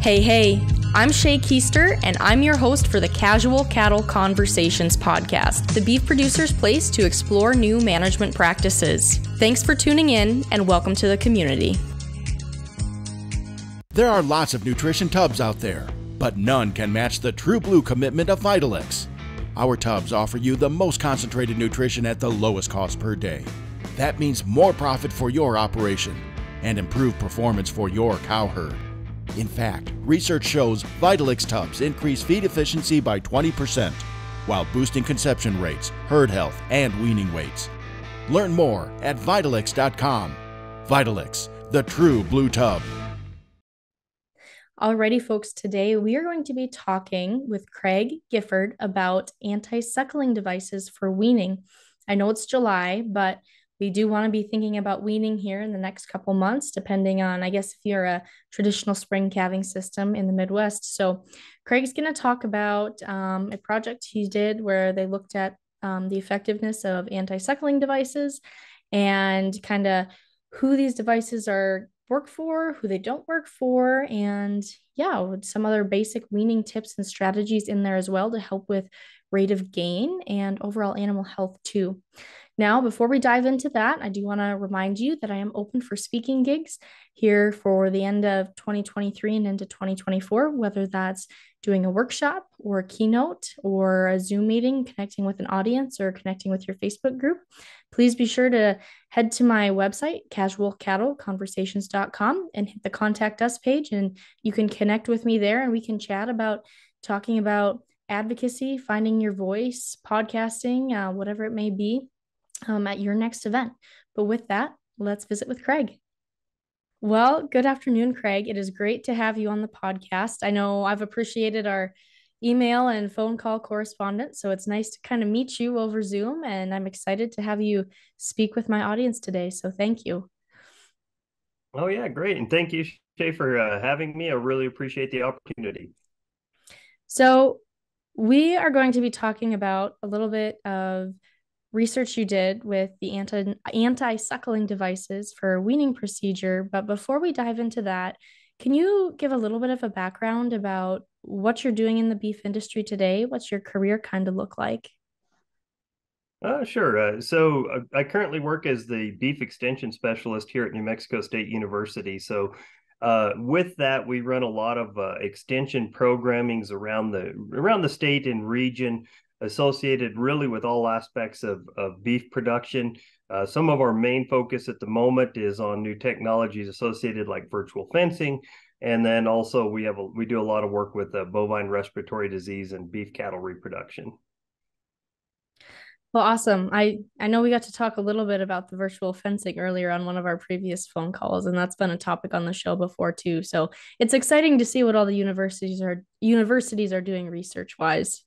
Hey, hey, I'm Shay Keister, and I'm your host for the Casual Cattle Conversations podcast, the beef producer's place to explore new management practices. Thanks for tuning in, and welcome to the community. There are lots of nutrition tubs out there, but none can match the true blue commitment of Vitalix. Our tubs offer you the most concentrated nutrition at the lowest cost per day. That means more profit for your operation and improved performance for your cow herd. In fact, research shows Vitalix tubs increase feed efficiency by 20% while boosting conception rates, herd health, and weaning weights. Learn more at Vitalix.com. Vitalix, the true blue tub. Alrighty, folks, today we are going to be talking with Craig Gifford about anti suckling devices for weaning. I know it's July, but we do want to be thinking about weaning here in the next couple months, depending on, I guess, if you're a traditional spring calving system in the Midwest. So, Craig's going to talk about um, a project he did where they looked at um, the effectiveness of anti suckling devices and kind of who these devices are work for, who they don't work for, and yeah, some other basic weaning tips and strategies in there as well to help with rate of gain and overall animal health too. Now, before we dive into that, I do want to remind you that I am open for speaking gigs here for the end of 2023 and into 2024, whether that's doing a workshop or a keynote or a Zoom meeting, connecting with an audience or connecting with your Facebook group. Please be sure to head to my website, casualcattleconversations.com, and hit the contact us page, and you can connect with me there and we can chat about talking about advocacy, finding your voice, podcasting, uh, whatever it may be um, at your next event. But with that, let's visit with Craig. Well, good afternoon, Craig. It is great to have you on the podcast. I know I've appreciated our email and phone call correspondence, so it's nice to kind of meet you over Zoom, and I'm excited to have you speak with my audience today. So thank you. Oh, yeah, great. And thank you, Shay, for uh, having me. I really appreciate the opportunity. So, we are going to be talking about a little bit of research you did with the anti anti suckling devices for weaning procedure. But before we dive into that, can you give a little bit of a background about what you're doing in the beef industry today? What's your career kind of look like? Uh, sure. Uh, so uh, I currently work as the beef extension specialist here at New Mexico State University. So uh, with that, we run a lot of uh, extension programmings around the around the state and region associated really with all aspects of, of beef production. Uh, some of our main focus at the moment is on new technologies associated like virtual fencing. And then also we have a, we do a lot of work with uh, bovine respiratory disease and beef cattle reproduction. Well, awesome. I I know we got to talk a little bit about the virtual fencing earlier on one of our previous phone calls, and that's been a topic on the show before too. So it's exciting to see what all the universities are universities are doing research wise.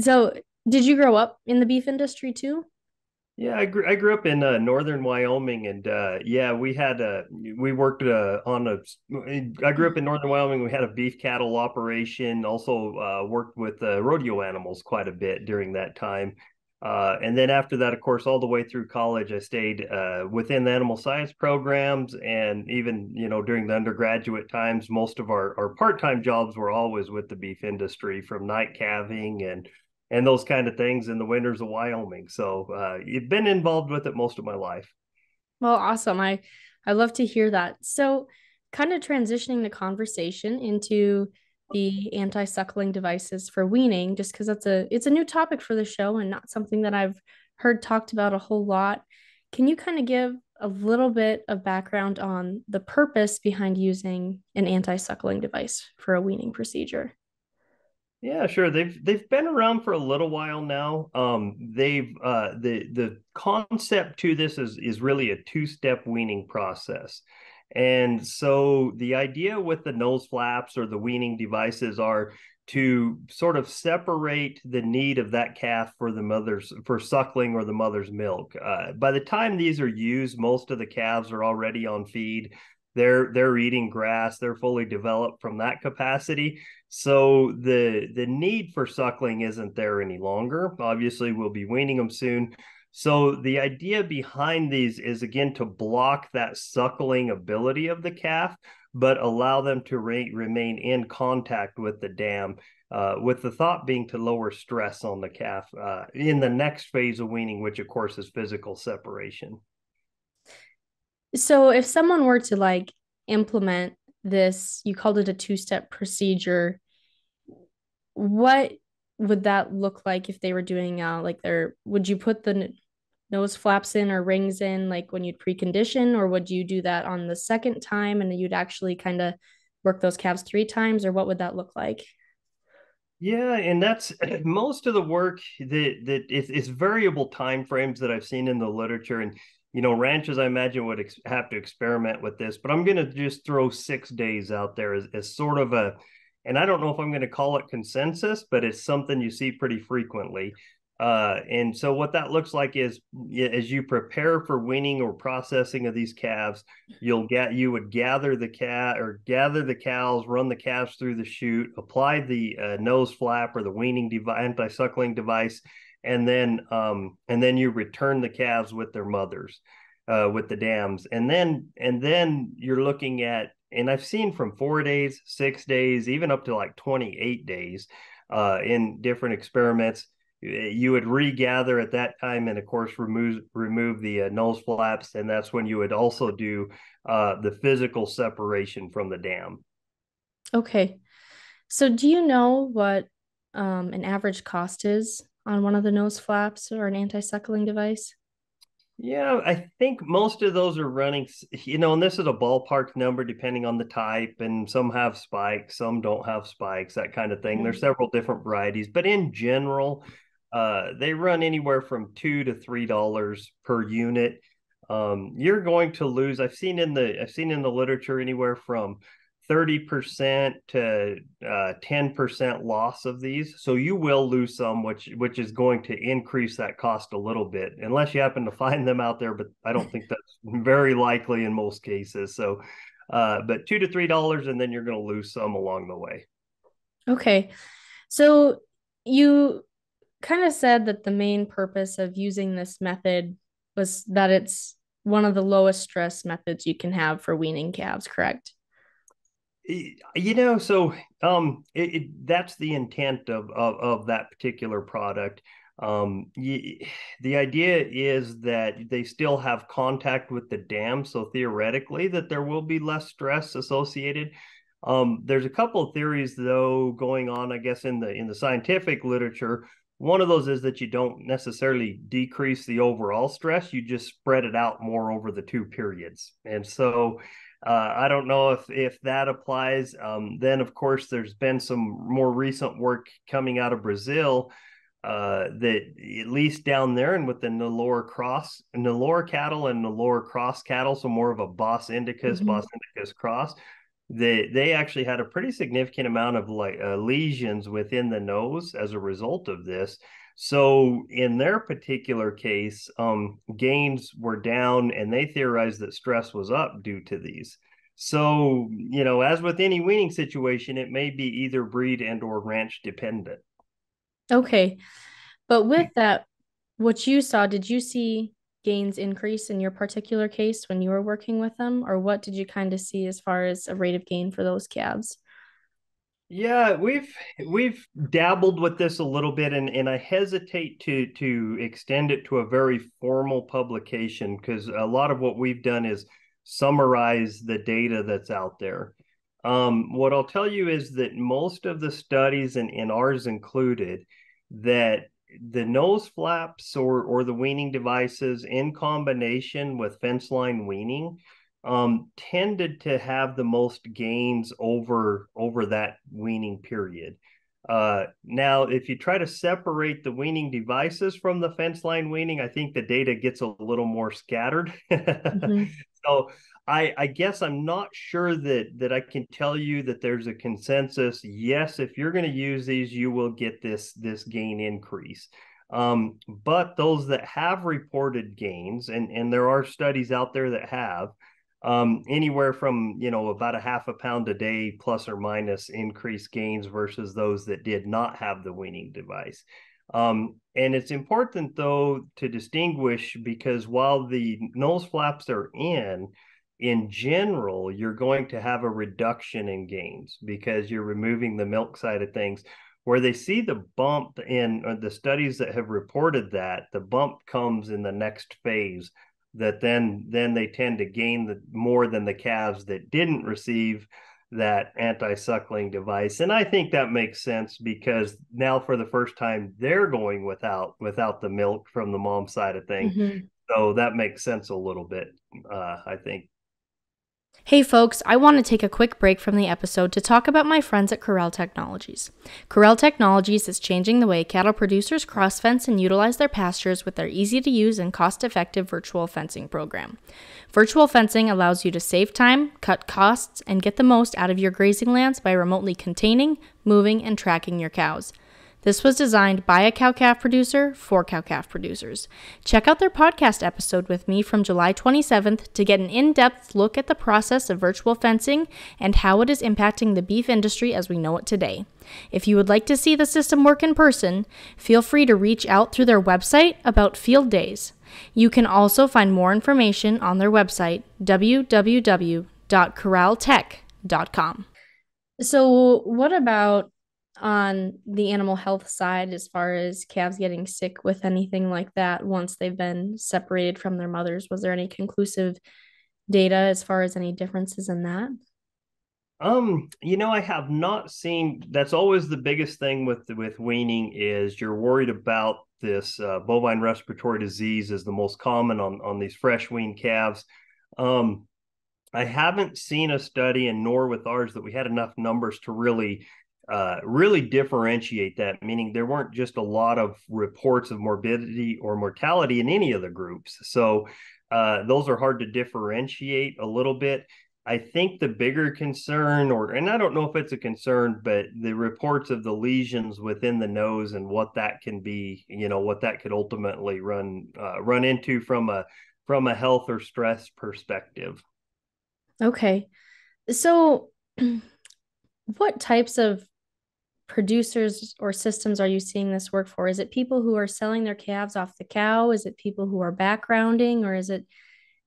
So, did you grow up in the beef industry too? Yeah, I grew I grew up in uh, northern Wyoming, and uh, yeah, we had a we worked uh, on a. I grew up in northern Wyoming. We had a beef cattle operation. Also uh, worked with uh, rodeo animals quite a bit during that time. Uh, and then after that, of course, all the way through college, I stayed within the animal science programs, and even you know during the undergraduate times, most of our our part time jobs were always with the beef industry, from night calving and and those kind of things in the winters of Wyoming. So uh, you've been involved with it most of my life. Well, awesome. I I love to hear that. So, kind of transitioning the conversation into the anti-suckling devices for weaning, just because that's a it's a new topic for the show and not something that I've heard talked about a whole lot. Can you kind of give a little bit of background on the purpose behind using an anti-suckling device for a weaning procedure? Yeah, sure. They've they've been around for a little while now. Um, they've uh, the the concept to this is is really a two step weaning process, and so the idea with the nose flaps or the weaning devices are to sort of separate the need of that calf for the mother's for suckling or the mother's milk. Uh, by the time these are used, most of the calves are already on feed they're they're eating grass they're fully developed from that capacity so the the need for suckling isn't there any longer obviously we'll be weaning them soon So the idea behind these is again to block that suckling ability of the calf, but allow them to re- remain in contact with the dam. Uh, with the thought being to lower stress on the calf uh, in the next phase of weaning, which of course is physical separation. So, if someone were to like implement this, you called it a two step procedure, what would that look like if they were doing uh like their would you put the nose flaps in or rings in like when you'd precondition or would you do that on the second time and you'd actually kind of work those calves three times or what would that look like? Yeah and that's most of the work that that it's variable time frames that i've seen in the literature and you know ranches i imagine would ex- have to experiment with this but i'm going to just throw six days out there as, as sort of a and I don't know if I'm going to call it consensus, but it's something you see pretty frequently. Uh, and so what that looks like is as you prepare for weaning or processing of these calves, you'll get you would gather the cat or gather the cows, run the calves through the chute, apply the uh, nose flap or the weaning device, anti-suckling device, and then um, and then you return the calves with their mothers, uh, with the dams, and then and then you're looking at and I've seen from four days, six days, even up to like 28 days uh, in different experiments. You would regather at that time, and of course, remove remove the uh, nose flaps, and that's when you would also do uh, the physical separation from the dam. Okay, so do you know what um, an average cost is on one of the nose flaps or an anti-suckling device? Yeah, I think most of those are running, you know, and this is a ballpark number depending on the type, and some have spikes, some don't have spikes, that kind of thing. Mm-hmm. There's several different varieties, but in general, uh, they run anywhere from two to three dollars per unit. Um, you're going to lose. I've seen in the I've seen in the literature anywhere from 30% to uh, 10% loss of these. So you will lose some, which which is going to increase that cost a little bit, unless you happen to find them out there. But I don't think that's very likely in most cases. So, uh, but two to three dollars, and then you're going to lose some along the way. Okay, so you kind of said that the main purpose of using this method was that it's one of the lowest stress methods you can have for weaning calves, correct? You know so um it, it, that's the intent of, of of that particular product. Um y- the idea is that they still have contact with the dam so theoretically that there will be less stress associated. Um there's a couple of theories though going on i guess in the in the scientific literature. One of those is that you don't necessarily decrease the overall stress you just spread it out more over the two periods. And so uh, I don't know if if that applies. Um, then, of course, there's been some more recent work coming out of Brazil uh, that at least down there and with the Nelore cross, Nelore cattle and Nelore cross cattle, so more of a Bos indicus, mm-hmm. Bos indicus cross. They they actually had a pretty significant amount of like uh, lesions within the nose as a result of this. So in their particular case, um, gains were down, and they theorized that stress was up due to these. So you know, as with any weaning situation, it may be either breed and or ranch dependent. Okay, but with that, what you saw, did you see gains increase in your particular case when you were working with them, or what did you kind of see as far as a rate of gain for those calves? Yeah, we've we've dabbled with this a little bit, and, and I hesitate to to extend it to a very formal publication because a lot of what we've done is summarize the data that's out there. Um, what I'll tell you is that most of the studies, and, and ours included, that the nose flaps or or the weaning devices in combination with fence line weaning um, tended to have the most gains over over that weaning period. Uh, now, if you try to separate the weaning devices from the fence line weaning, I think the data gets a little more scattered. mm-hmm. So I, I guess I'm not sure that that I can tell you that there's a consensus. Yes, if you're going to use these, you will get this this gain increase. Um, but those that have reported gains, and and there are studies out there that have, um, anywhere from you know about a half a pound a day plus or minus increased gains versus those that did not have the weaning device. Um, and it's important though to distinguish because while the nose flaps are in, in general, you're going to have a reduction in gains because you're removing the milk side of things. Where they see the bump in the studies that have reported that the bump comes in the next phase, that then then they tend to gain the more than the calves that didn't receive that anti-suckling device. And i think that makes sense because now for the first time they're going without without the milk from the mom side of things. Mm-hmm. so that makes sense a little bit uh, i think Hey folks, I want to take a quick break from the episode to talk about my friends at Corral Technologies. Corral Technologies is changing the way cattle producers cross fence and utilize their pastures with their easy to use and cost effective virtual fencing program. Virtual fencing allows you to save time, cut costs, and get the most out of your grazing lands by remotely containing, moving, and tracking your cows. This was designed by a cow calf producer for cow calf producers. Check out their podcast episode with me from July 27th to get an in depth look at the process of virtual fencing and how it is impacting the beef industry as we know it today. If you would like to see the system work in person, feel free to reach out through their website about field days. You can also find more information on their website, www.corraltech.com. So, what about on the animal health side as far as calves getting sick with anything like that once they've been separated from their mothers. Was there any conclusive data as far as any differences in that? Um you know i have not seen that's always the biggest thing with with weaning is you're worried about this uh, bovine respiratory disease is the most common on on these fresh weaned calves. Um I haven't seen a study, and nor with ours, that we had enough numbers to really uh, really differentiate that, meaning there weren't just a lot of reports of morbidity or mortality in any of the groups. So uh, those are hard to differentiate a little bit. I think the bigger concern, or and I don't know if it's a concern, but the reports of the lesions within the nose and what that can be, you know, what that could ultimately run uh, run into from a from a health or stress perspective. Okay, so what types of producers or systems are you seeing this work for? Is it people who are selling their calves off the cow? Is it people who are backgrounding, or is it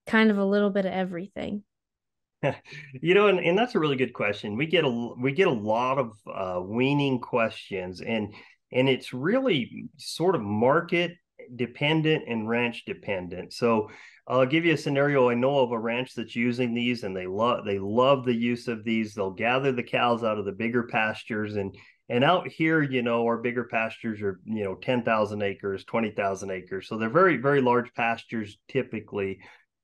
kind of a little bit of everything? you know, and, and that's a really good question. We get a we get a lot of uh, weaning questions, and and it's really sort of market dependent and ranch dependent. So I'll give you a scenario. I know of a ranch that's using these, and they love they love the use of these. They'll gather the cows out of the bigger pastures and and out here, you know, our bigger pastures are, you know, 10,000 acres, 20,000 acres. So they're very, very large pastures typically.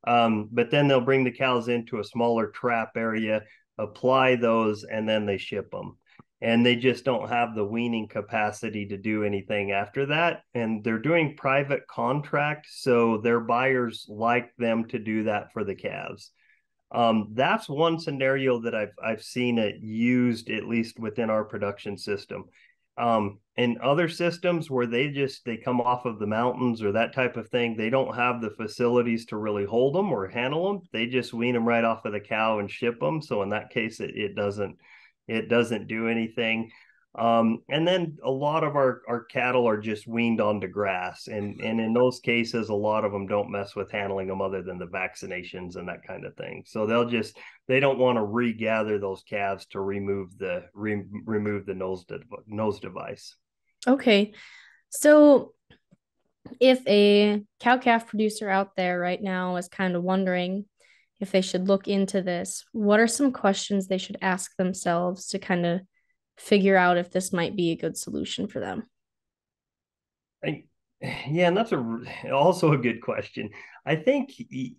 Um, but then they'll bring the cows into a smaller trap area, apply those, and then they ship them. And they just don't have the weaning capacity to do anything after that. And they're doing private contract. So their buyers like them to do that for the calves. Um, that's one scenario that I've I've seen it used at least within our production system. Um, in other systems where they just they come off of the mountains or that type of thing, they don't have the facilities to really hold them or handle them. They just wean them right off of the cow and ship them. So in that case, it, it doesn't it doesn't do anything. Um, and then a lot of our, our cattle are just weaned onto grass. And, and in those cases, a lot of them don't mess with handling them other than the vaccinations and that kind of thing. So they'll just, they don't want to regather those calves to remove the, re, remove the nose, de- nose device. Okay. So if a cow calf producer out there right now is kind of wondering if they should look into this, what are some questions they should ask themselves to kind of figure out if this might be a good solution for them? I, yeah, and that's a also a good question. I think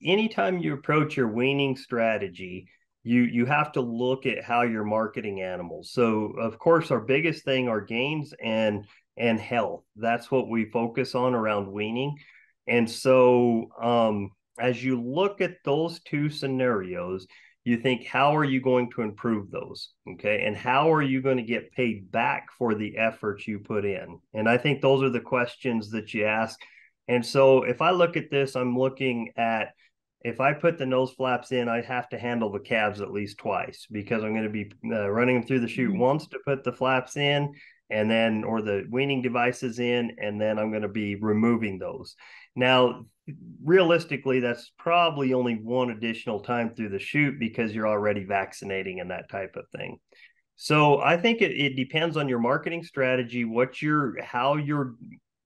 anytime you approach your weaning strategy, you you have to look at how you're marketing animals. So, of course, our biggest thing are gains and and health. That's what we focus on around weaning. And so, um, as you look at those two scenarios, you think how are you going to improve those? Okay and how are you going to get paid back for the effort you put in? And i think those are the questions that you ask. And so if i look at this i'm looking at if i put the nose flaps in i have to handle the calves at least twice because i'm going to be uh, running them through the chute mm-hmm. once to put the flaps in and then or the weaning devices in and then i'm going to be removing those now realistically that's probably only one additional time through the chute because you're already vaccinating and that type of thing. So i think it, it depends on your marketing strategy what you're how you're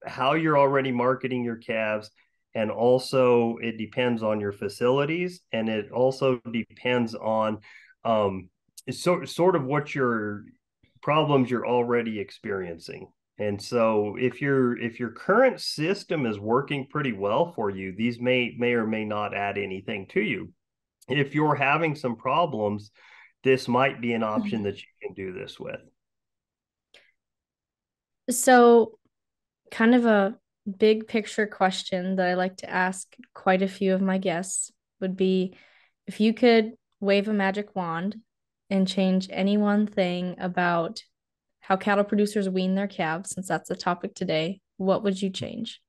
how you're already marketing your calves. And also it depends on your facilities. And it also depends on um, so, sort of what your problems you're already experiencing and so if your if your current system is working pretty well for you these may may or may not add anything to you if you're having some problems this might be an option mm-hmm. that you can do this with so kind of a big picture question that I like to ask quite a few of my guests would be if you could wave a magic wand and change any one thing about how cattle producers wean their calves, since that's the topic today, what would you change?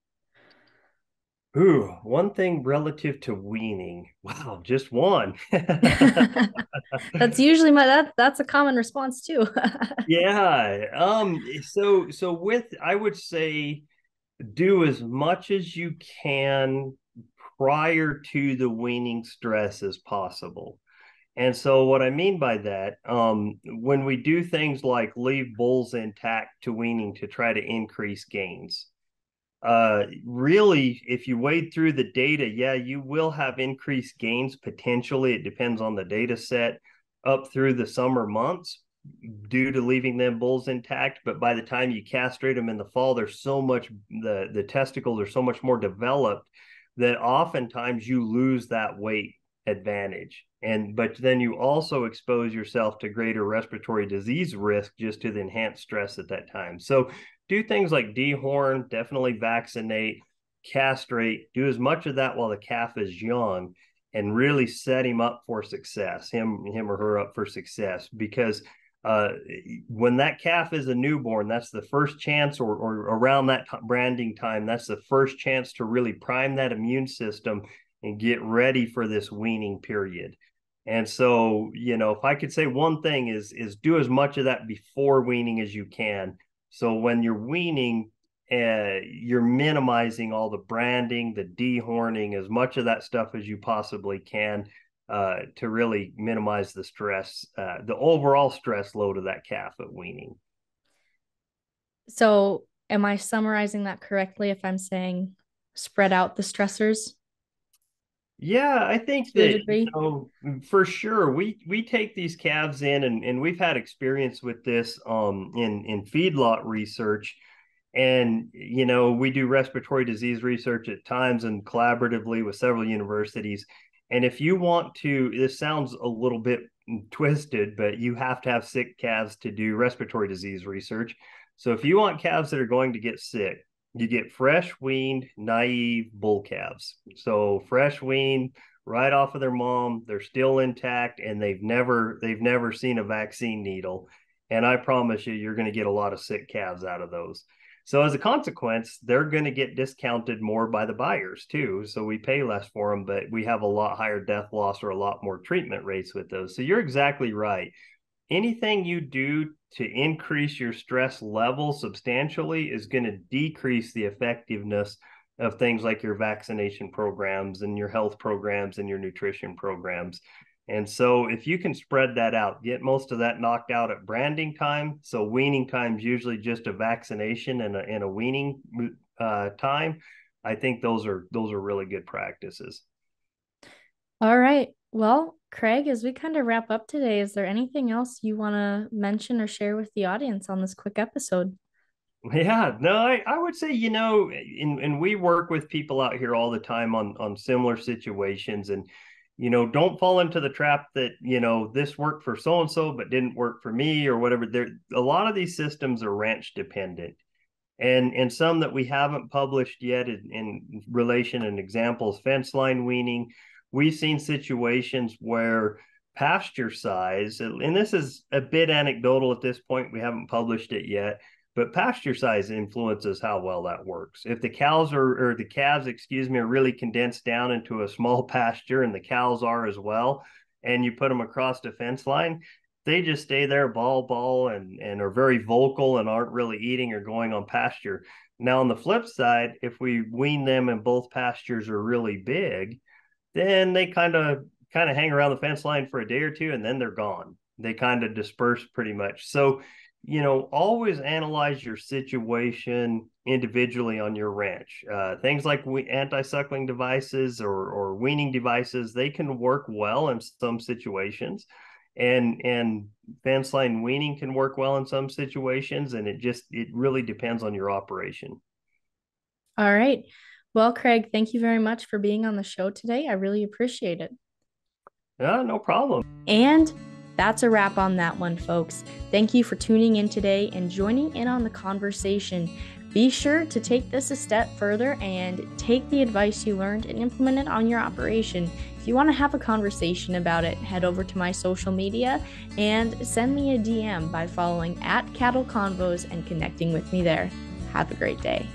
Ooh, one thing relative to weaning. Wow, just one. that's usually my that that's a common response too. yeah. Um so so with I would say do as much as you can prior to the weaning stress as possible. And so, what I mean by that, um, when we do things like leave bulls intact to weaning to try to increase gains, uh, really, if you wade through the data, yeah, you will have increased gains potentially. It depends on the data set up through the summer months due to leaving them bulls intact. But by the time you castrate them in the fall, there's so much the the testicles are so much more developed that oftentimes you lose that weight advantage. And but then you also expose yourself to greater respiratory disease risk just to the enhanced stress at that time. So do things like dehorn definitely vaccinate castrate do as much of that while the calf is young and really set him up for success him him or her up for success. Because uh, when that calf is a newborn, that's the first chance, or, or around that t- branding time, that's the first chance to really prime that immune system and get ready for this weaning period. And so, you know, if I could say one thing is is do as much of that before weaning as you can. So when you're weaning, uh, you're minimizing all the branding, the dehorning, as much of that stuff as you possibly can uh, to really minimize the stress, uh, the overall stress load of that calf at weaning. So, am I summarizing that correctly if I'm saying spread out the stressors? Yeah, I think that you know, for sure we we take these calves in and, and we've had experience with this um in in feedlot research. And you know we do respiratory disease research at times and collaboratively with several universities. And if you want to this sounds a little bit twisted but you have to have sick calves to do respiratory disease research. So if you want calves that are going to get sick you get fresh weaned, naive bull calves. So fresh weaned right off of their mom, they're still intact and they've never they've never seen a vaccine needle. And I promise you, you're going to get a lot of sick calves out of those. So as a consequence, they're going to get discounted more by the buyers too. So we pay less for them, but we have a lot higher death loss or a lot more treatment rates with those. So you're exactly right anything you do to increase your stress level substantially is going to decrease the effectiveness of things like your vaccination programs and your health programs and your nutrition programs. And so, if you can spread that out, get most of that knocked out at branding time. So, weaning time is usually just a vaccination and a, and a weaning uh, time. I think those are those are really good practices. All right. Well, Craig, as we kind of wrap up today, is there anything else you want to mention or share with the audience on this quick episode? Yeah, no, I, I would say, you know, and, and we work with people out here all the time on on similar situations and you know, don't fall into the trap that, you know, this worked for so and so but didn't work for me or whatever. There a lot of these systems are ranch dependent. And and some that we haven't published yet in, in relation and examples, fence line weaning, we've seen situations where pasture size, and this is a bit anecdotal at this point, we haven't published it yet, but pasture size influences how well that works. If the cows are, or the calves, excuse me, are really condensed down into a small pasture and the cows are as well, and you put them across the fence line, they just stay there bawl bawl and and are very vocal and aren't really eating or going on pasture. Now on the flip side, if we wean them and both pastures are really big, then they kind of kind of hang around the fence line for a day or two and then they're gone. They kind of disperse pretty much. So, you know, always analyze your situation individually on your ranch. Uh, things like we, anti-suckling devices or, or weaning devices, they can work well in some situations and and fence line weaning can work well in some situations and it just it really depends on your operation all right well craig thank you very much for being on the show today i really appreciate it yeah no problem and that's a wrap on that one folks thank you for tuning in today and joining in on the conversation be sure to take this a step further and take the advice you learned and implement it on your operation. If you want to have a conversation about it, head over to my social media and send me a DM by following at Cattle Convos and connecting with me there. Have a great day.